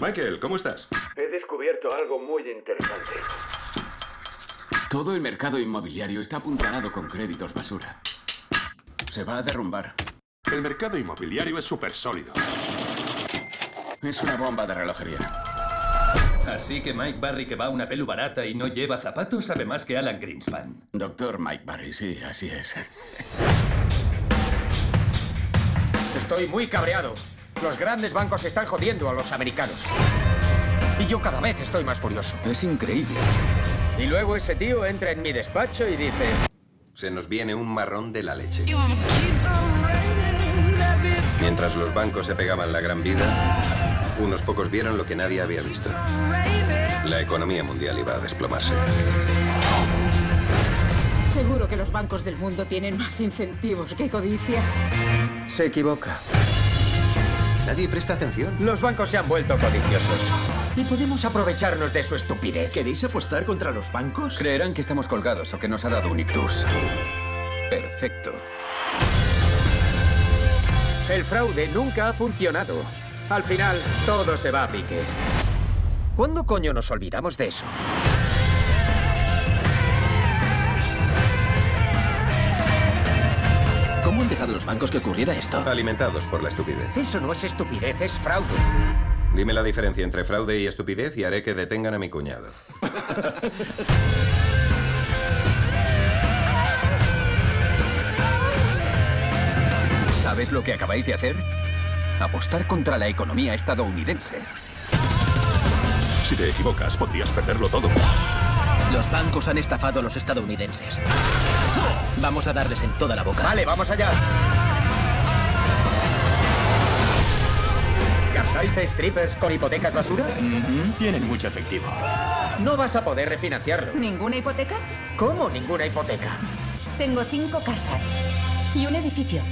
Michael, ¿cómo estás? He descubierto algo muy interesante. Todo el mercado inmobiliario está apuntalado con créditos basura. Se va a derrumbar. El mercado inmobiliario es súper sólido. Es una bomba de relojería. Así que Mike Barry, que va a una pelu barata y no lleva zapatos, sabe más que Alan Greenspan. Doctor Mike Barry, sí, así es. Estoy muy cabreado. Los grandes bancos están jodiendo a los americanos. Y yo cada vez estoy más furioso. Es increíble. Y luego ese tío entra en mi despacho y dice... Se nos viene un marrón de la leche. Mientras los bancos se pegaban la gran vida, unos pocos vieron lo que nadie había visto. La economía mundial iba a desplomarse. Seguro que los bancos del mundo tienen más incentivos que codicia. Se equivoca. Nadie presta atención. Los bancos se han vuelto codiciosos. Y podemos aprovecharnos de su estupidez. ¿Queréis apostar contra los bancos? Creerán que estamos colgados o que nos ha dado un ictus. Perfecto. El fraude nunca ha funcionado. Al final, todo se va a pique. ¿Cuándo coño nos olvidamos de eso? Los bancos que ocurriera esto? Alimentados por la estupidez. Eso no es estupidez, es fraude. Dime la diferencia entre fraude y estupidez y haré que detengan a mi cuñado. ¿Sabes lo que acabáis de hacer? Apostar contra la economía estadounidense. Si te equivocas, podrías perderlo todo. Los bancos han estafado a los estadounidenses. Vamos a darles en toda la boca. Vale, vamos allá. ¿Captáis a strippers con hipotecas basura? Tienen mucho efectivo. No vas a poder refinanciarlo. ¿Ninguna hipoteca? ¿Cómo ninguna hipoteca? Tengo cinco casas y un edificio.